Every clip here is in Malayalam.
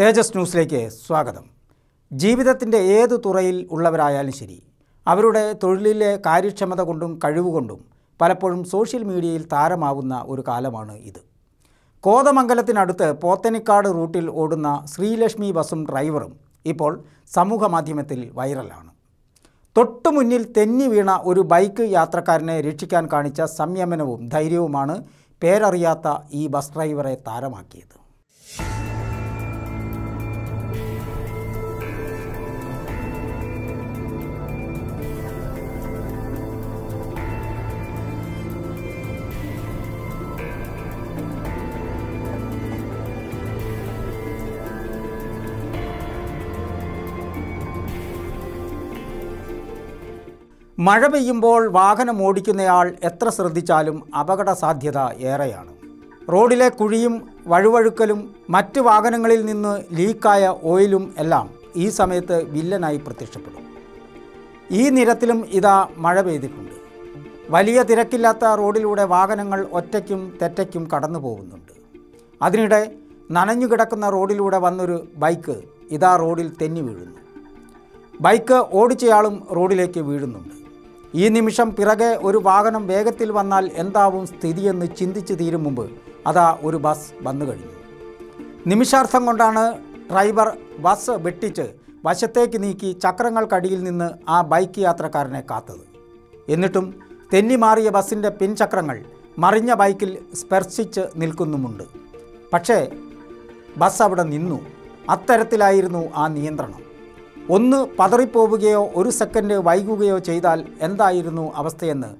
തേജസ് ന്യൂസിലേക്ക് സ്വാഗതം. ജീവിതത്തിന്റെ ഏത് തുറയിൽ ഉള്ളവരായാലും ശരി അവരുടെ തൊഴിലിലെ കാര്യക്ഷമത കൊണ്ടും കഴിവുകൊണ്ടും പലപ്പോഴും സോഷ്യൽ മീഡിയയിൽ താരമാവുന്ന ഒരു കാലമാണ് ഇത്. കോതമംഗലത്തിനടുത്ത് പോത്തനിക്കാട് റൂട്ടിൽ ഓടുന്ന ശ്രീലക്ഷ്മി ബസും ഡ്രൈവറും ഇപ്പോൾ സമൂഹ മാധ്യമത്തിൽ വൈറലാണ്. തൊട്ടു മുന്നിൽ തെന്നി വീണ ഒരു ബൈക്ക് യാത്രക്കാരനെ രക്ഷിക്കാൻ കാണിച്ച സംയമനവും ധൈര്യവുമാണ് പേരറിയാത്ത ഈ ബസ് ഡ്രൈവറെ താരമാക്കിയത്. മഴ പെയ്യുമ്പോൾ വാഹനം ഓടിക്കുന്നയാൾ എത്ര ശ്രദ്ധിച്ചാലും അപകട സാധ്യത ഏറെയാണ്. റോഡിലെ കുഴിയും വഴുവഴുക്കലും മറ്റ് വാഹനങ്ങളിൽ നിന്ന് ലീക്കായ ഓയിലും എല്ലാം ഈ സമയത്ത് വില്ലനായി പ്രത്യക്ഷപ്പെടും. ഈ നിരത്തിലും ഇതാ മഴ പെയ്തിട്ടുണ്ട്. വലിയ തിരക്കില്ലാത്ത റോഡിലൂടെ വാഹനങ്ങൾ ഒറ്റയ്ക്കും തെറ്റയ്ക്കും കടന്നു പോകുന്നുണ്ട്. അതിനിടെ നനഞ്ഞു കിടക്കുന്ന റോഡിലൂടെ വന്നൊരു ബൈക്ക് ഇതാ റോഡിൽ തെന്നി വീഴുന്നു. ബൈക്ക് ഓടിച്ചയാളും റോഡിലേക്ക് വീഴുന്നുണ്ട്. ഈ നിമിഷം പിറകെ ഒരു വാഹനം വേഗത്തിൽ വന്നാൽ എന്താവും സ്ഥിതിയെന്ന് ചിന്തിച്ചു തീരും മുമ്പ് അതാ ഒരു ബസ് വന്നു കഴിഞ്ഞു. നിമിഷാർത്ഥം കൊണ്ടാണ് ഡ്രൈവർ ബസ് വെട്ടിച്ച് വശത്തേക്ക് നീക്കി ചക്രങ്ങൾക്കടിയിൽ നിന്ന് ആ ബൈക്ക് യാത്രക്കാരനെ കാത്തത്. എന്നിട്ടും തെന്നിമാറിയ ബസ്സിന്റെ പിൻചക്രങ്ങൾ മറിഞ്ഞ ബൈക്കിൽ സ്പർശിച്ച് നിൽക്കുന്നുമുണ്ട്. പക്ഷേ ബസ് അവിടെ നിന്നു. അത്തരത്തിലായിരുന്നു ആ നിയന്ത്രണം. ഒന്ന് പതറിപ്പോവുകയോ ഒരു സെക്കൻഡ് വൈകുകയോ ചെയ്താൽ എന്തായിരുന്നു അവസ്ഥയെന്ന്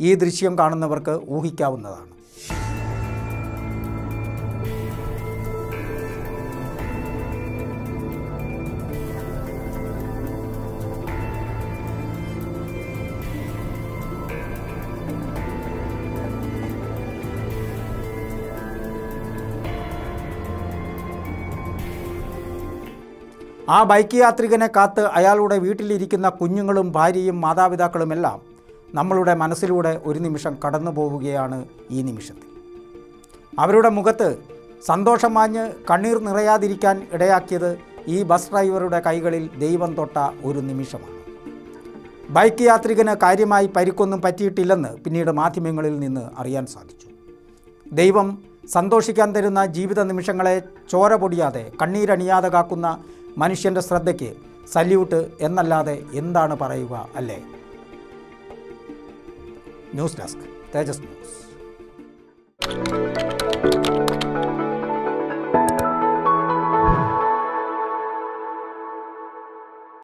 ഈ ദൃശ്യം കാണുന്നവർക്ക് ഊഹിക്കാവുന്നതാണ്. ആ ബൈക്ക് യാത്രികനെ കാത്ത് അയാളുടെ വീട്ടിലിരിക്കുന്ന കുഞ്ഞുങ്ങളും ഭാര്യയും മാതാപിതാക്കളുമെല്ലാം നമ്മളുടെ മനസ്സിലൂടെ ഒരു നിമിഷം കടന്നു പോവുകയാണ് ഈ നിമിഷത്തിൽ. അവരുടെ മുഖത്ത് സന്തോഷം മാഞ്ഞ് കണ്ണീർ നിറയാതിരിക്കാൻ ഇടയാക്കിയത് ഈ ബസ് ഡ്രൈവറുടെ കൈകളിൽ ദൈവം തൊട്ട ഒരു നിമിഷമാണ്. ബൈക്ക് യാത്രികന് കാര്യമായി പരിക്കൊന്നും പറ്റിയിട്ടില്ലെന്ന് പിന്നീട് മാധ്യമങ്ങളിൽ നിന്ന് അറിയാൻ സാധിച്ചു. ദൈവം സന്തോഷിക്കാൻ തരുന്ന ജീവിത നിമിഷങ്ങളെ ചോര പൊടിയാതെ കണ്ണീരണിയാതെ കാക്കുന്ന മനുഷ്യന്റെ ശ്രദ്ധയ്ക്ക് സല്യൂട്ട് എന്നല്ലാതെ എന്താണ് പറയുക അല്ലേ? News desk Tejas news.